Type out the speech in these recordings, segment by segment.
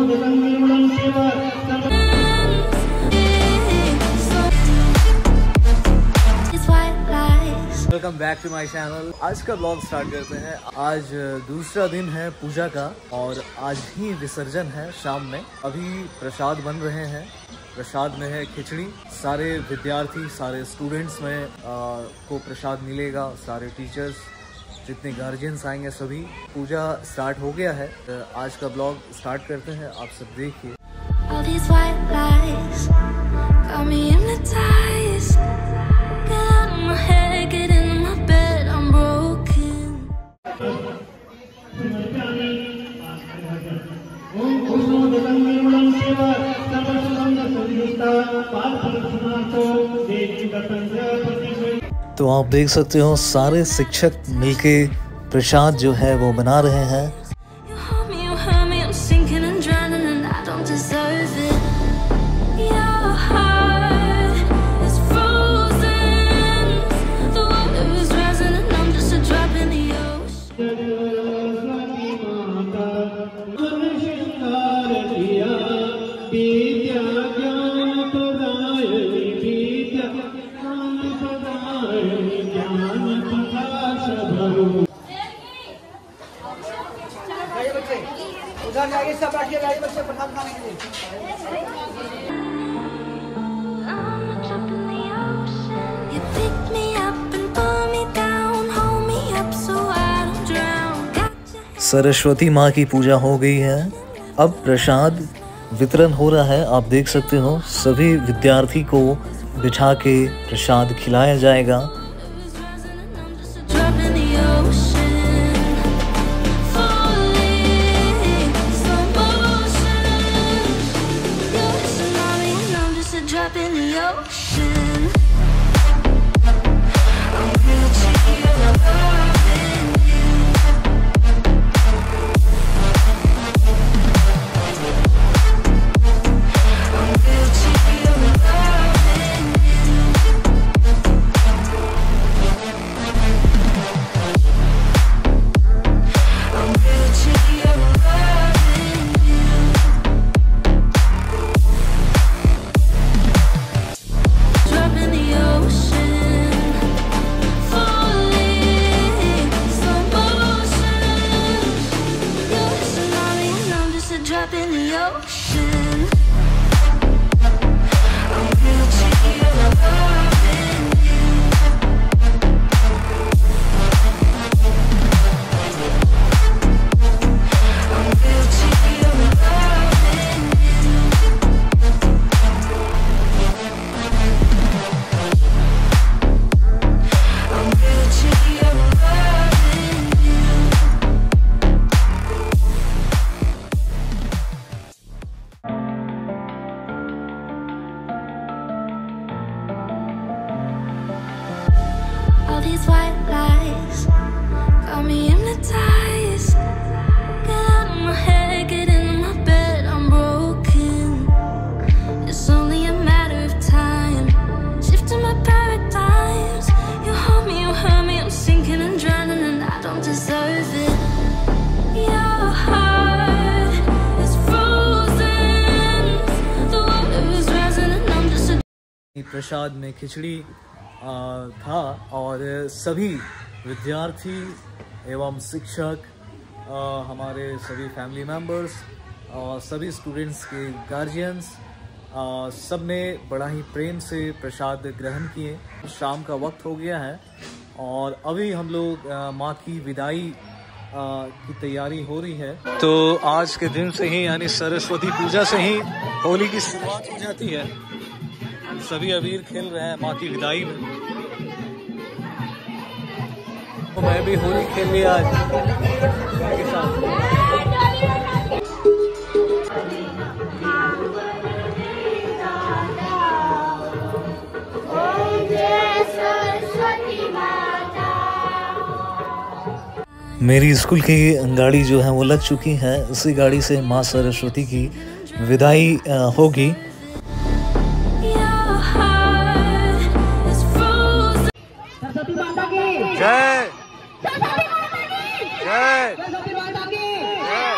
Welcome back to channel आज का blog start करते हैं। आज दूसरा दिन है पूजा का और आज ही विसर्जन है शाम में। अभी प्रसाद बन रहे हैं। प्रसाद में है खिचड़ी। सारे विद्यार्थी सारे स्टूडेंट्स में आ, को प्रसाद मिलेगा सारे टीचर्स जितने गार्जियंस आएँगे सभी पूजा स्टार्ट हो गया है। तो आज का ब्लॉग स्टार्ट करते हैं आप सब देखिए। These white lies तो आप देख सकते हो, सारे शिक्षक मिलके प्रसाद जो है वो बना रहे हैं। सरस्वती माँ की पूजा हो गई है। अब प्रसाद वितरण हो रहा है। आप देख सकते हो, सभी विद्यार्थी को बिठा के प्रसाद खिलाया जाएगा। 都是 these white lies got me hypnotized. Get out of my head, get into my bed. I'm broken. It's only a matter of time. Shifting my paradigms. You hold me, you hurt me. I'm sinking and drowning, and I don't deserve it. Your heart is frozen. The water is rising, and I'm just a प्रसाद में खिचड़ी आ, था और सभी विद्यार्थी एवं शिक्षक हमारे सभी family members और सभी स्टूडेंट्स के गार्जियंस सबने बड़ा ही प्रेम से प्रसाद ग्रहण किए। शाम का वक्त हो गया है और अभी हम लोग माँ की विदाई की तैयारी हो रही है। तो आज के दिन से ही, यानी सरस्वती पूजा से ही होली की शुरुआत हो जाती है। सभी अबीर खेल रहे हैं माँ की विदाई में। तो मैं भी होली खेल लिया आज। के साथ मेरी स्कूल की गाड़ी जो है वो लग चुकी है। उसी गाड़ी से माँ सरस्वती की विदाई होगी।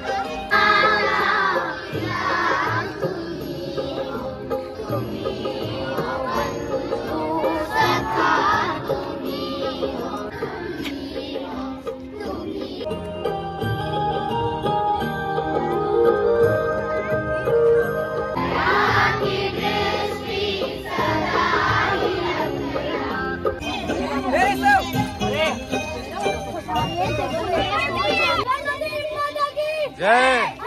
जय Amen.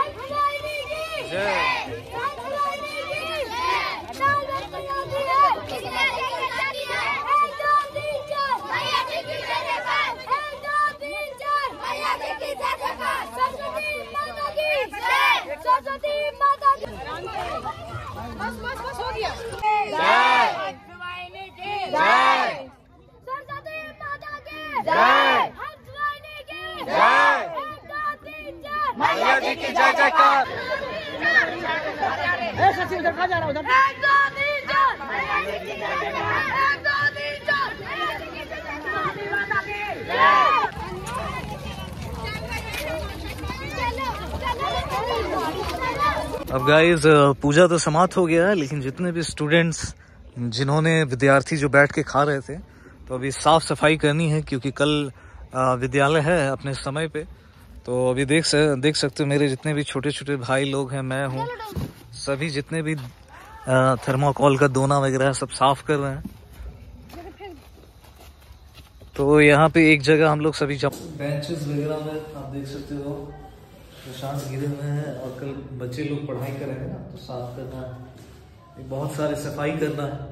अब गाइस पूजा तो समाप्त हो गया है लेकिन जितने भी स्टूडेंट्स जिन्होंने विद्यार्थी जो बैठ के खा रहे थे तो अभी साफ़ सफ़ाई करनी है क्योंकि कल विद्यालय है अपने समय पे। तो अभी देख स, देख सकते हो मेरे जितने भी छोटे छोटे भाई लोग हैं मैं हूँ। सभी जितने भी थर्माकोल का दोना वगैरह सब साफ़ कर रहे हैं। तो यहाँ पे एक जगह हम लोग सभी जब बेंचेस वगैरह में आप देख सकते हो। प्रशांत गिरे हुए हैं और कल बच्चे लोग पढ़ाई करेंगे ना तो साफ़ करना है। बहुत सारे सफ़ाई करना है।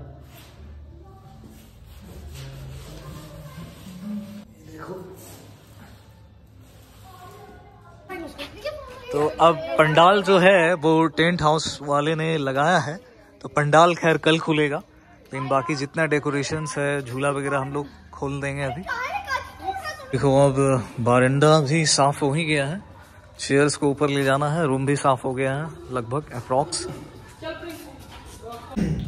तो अब पंडाल जो है, वो टेंट हाउस वाले ने लगाया है। तो पंडाल खैर कल खुलेगा। लेकिन बाकी जितना डेकोरेशन है, झूला वगैरह हम लोग खोल देंगे अभी। देखो अब बारंडा भी साफ़ हो ही गया है। चेयर्स को ऊपर ले जाना है रूम भी साफ़ हो गया है, लगभग अप्रॉक्स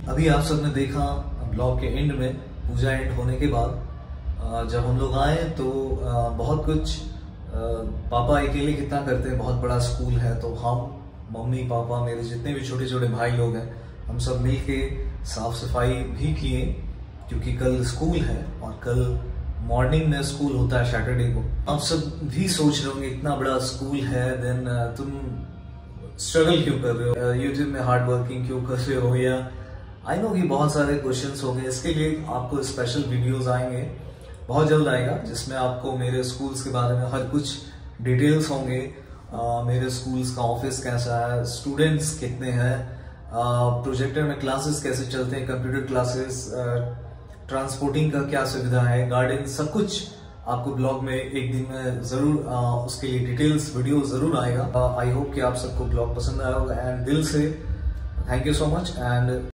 अभी आप सबने देखा ब्लॉग के एंड में, पूजा एंड होने के बाद जब हम लोग आए तो बहुत कुछ पापा अकेले कितना करते हैं, बहुत बड़ा स्कूल है तो हम, मम्मी, पापा, मेरे जितने भी छोटे छोटे भाई लोग हैं, हम सब मिल के साफ़ सफ़ाई भी किए, क्योंकि कल स्कूल है और कल मॉर्निंग में स्कूल होता है सैटरडे को। आप सब भी सोच रहे होंगे इतना बड़ा स्कूल है देन तुम स्ट्रगल क्यों कर रहे हो? यूट्यूब में हार्ड वर्किंग क्यों कर रहे हो? या आई नो कि बहुत सारे क्वेश्चंस होंगे इसके लिए आपको स्पेशल वीडियोस आएँगे। बहुत जल्द आएगा जिसमें आपको मेरे स्कूल्स के बारे में हर कुछ डिटेल्स होंगे। अ, मेरे स्कूल्स का ऑफ़िस कैसा है स्टूडेंट्स कितने हैं प्रोजेक्टर में क्लासेस कैसे चलते हैं कंप्यूटर क्लासेस ट्रांसपोर्टिंग का क्या सुविधा है गार्डन सब कुछ आपको ब्लॉग में एक दिन में ज़रूर आ, उसके लिए डिटेल्स वीडियो ज़रूर आएगा। आई होप कि आप सबको ब्लॉग पसंद आया होगा। एंड दिल से thank you so much and